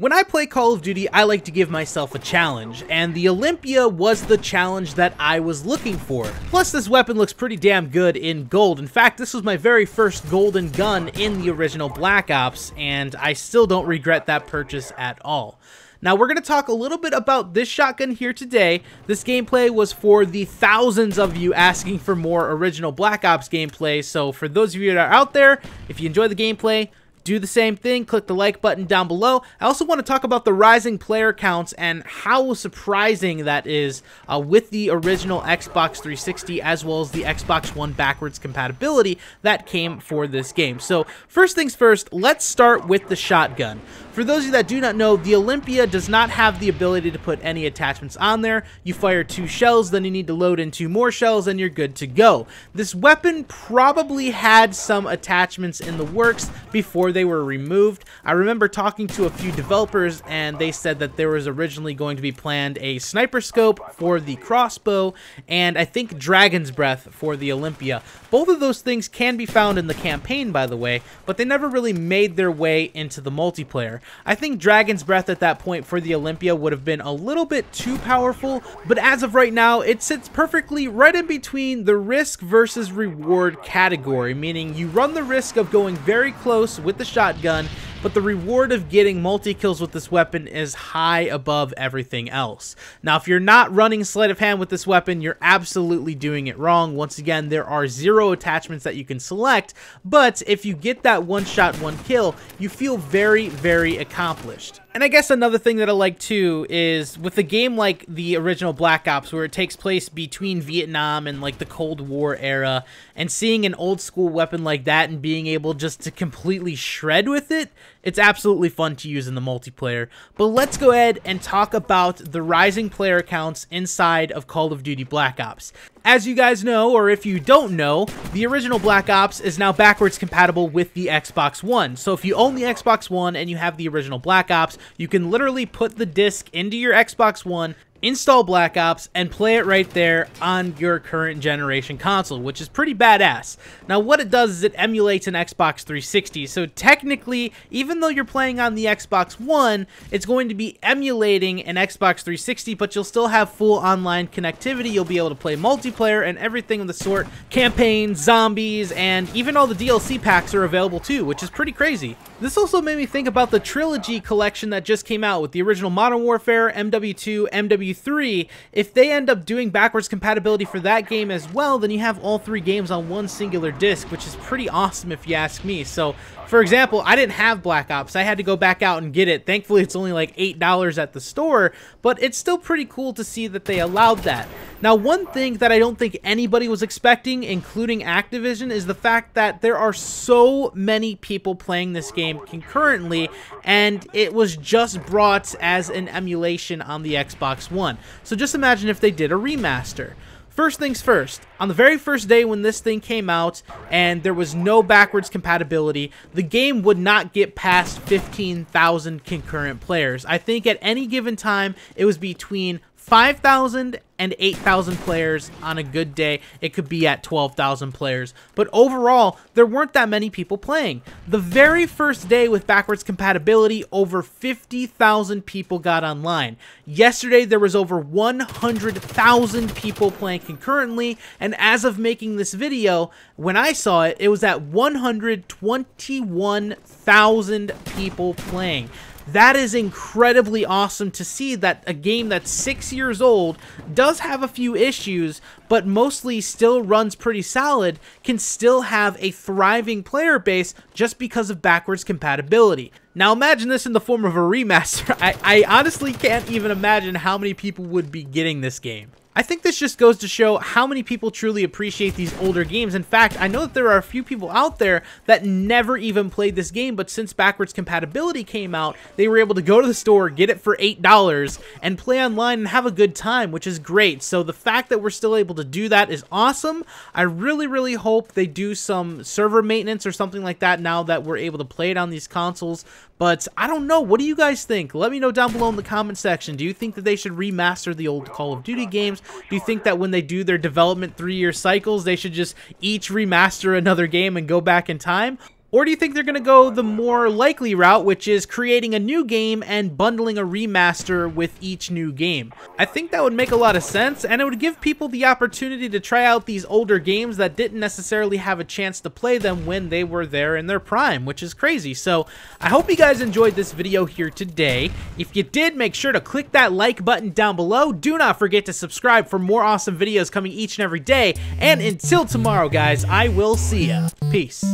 When I play Call of Duty, I like to give myself a challenge, and the Olympia was the challenge that I was looking for. Plus, this weapon looks pretty damn good in gold. In fact, this was my very first golden gun in the original Black Ops, and I still don't regret that purchase at all. Now we're going to talk a little bit about this shotgun here today. This gameplay was for the thousands of you asking for more original Black Ops gameplay, so for those of you that are out there, if you enjoy the gameplay, do the same thing, click the like button down below. I also want to talk about the rising player counts and how surprising that is uh, with the original Xbox 360 as well as the Xbox One backwards compatibility that came for this game. So first things first, let's start with the shotgun. For those of you that do not know, the Olympia does not have the ability to put any attachments on there. You fire two shells, then you need to load in two more shells, and you're good to go. This weapon probably had some attachments in the works before they were removed. I remember talking to a few developers, and they said that there was originally going to be planned a sniper scope for the crossbow, and I think Dragon's Breath for the Olympia. Both of those things can be found in the campaign, by the way, but they never really made their way into the multiplayer. I think Dragon's Breath at that point for the Olympia would have been a little bit too powerful, but as of right now, it sits perfectly right in between the risk versus reward category, meaning you run the risk of going very close with the shotgun but the reward of getting multi-kills with this weapon is high above everything else. Now, if you're not running sleight of hand with this weapon, you're absolutely doing it wrong. Once again, there are zero attachments that you can select, but if you get that one shot, one kill, you feel very, very accomplished. And I guess another thing that I like too is with a game like the original Black Ops where it takes place between Vietnam and like the Cold War era and seeing an old school weapon like that and being able just to completely shred with it, it's absolutely fun to use in the multiplayer. But let's go ahead and talk about the rising player counts inside of Call of Duty Black Ops. As you guys know, or if you don't know, the original Black Ops is now backwards compatible with the Xbox One. So if you own the Xbox One and you have the original Black Ops, you can literally put the disc into your Xbox One, install Black Ops, and play it right there on your current generation console, which is pretty badass. Now, what it does is it emulates an Xbox 360, so technically, even though you're playing on the Xbox One, it's going to be emulating an Xbox 360, but you'll still have full online connectivity. You'll be able to play multiplayer and everything of the sort. Campaigns, zombies, and even all the DLC packs are available too, which is pretty crazy. This also made me think about the Trilogy collection that just came out with the original Modern Warfare, MW2, MW 3 if they end up doing backwards compatibility for that game as well, then you have all three games on one singular disc, which is pretty awesome if you ask me. So, for example, I didn't have Black Ops. I had to go back out and get it. Thankfully, it's only like $8 at the store, but it's still pretty cool to see that they allowed that. Now, one thing that I don't think anybody was expecting, including Activision, is the fact that there are so many people playing this game concurrently, and it was just brought as an emulation on the Xbox One. So just imagine if they did a remaster. First things first, on the very first day when this thing came out and there was no backwards compatibility, the game would not get past 15,000 concurrent players. I think at any given time, it was between 5,000 and 8,000 players on a good day. It could be at 12,000 players. But overall, there weren't that many people playing. The very first day with backwards compatibility, over 50,000 people got online. Yesterday, there was over 100,000 people playing concurrently. And as of making this video, when I saw it, it was at 121,000 people playing. That is incredibly awesome to see that a game that's six years old does have a few issues, but mostly still runs pretty solid, can still have a thriving player base just because of backwards compatibility. Now imagine this in the form of a remaster. I, I honestly can't even imagine how many people would be getting this game. I think this just goes to show how many people truly appreciate these older games. In fact, I know that there are a few people out there that never even played this game, but since backwards compatibility came out, they were able to go to the store, get it for $8, and play online and have a good time, which is great. So the fact that we're still able to do that is awesome. I really, really hope they do some server maintenance or something like that now that we're able to play it on these consoles. But I don't know. What do you guys think? Let me know down below in the comment section. Do you think that they should remaster the old Call of Duty games? Do you think that when they do their development three-year cycles, they should just each remaster another game and go back in time? Or do you think they're going to go the more likely route, which is creating a new game and bundling a remaster with each new game? I think that would make a lot of sense, and it would give people the opportunity to try out these older games that didn't necessarily have a chance to play them when they were there in their prime, which is crazy. So I hope you guys enjoyed this video here today. If you did, make sure to click that like button down below. Do not forget to subscribe for more awesome videos coming each and every day. And until tomorrow, guys, I will see ya. Peace.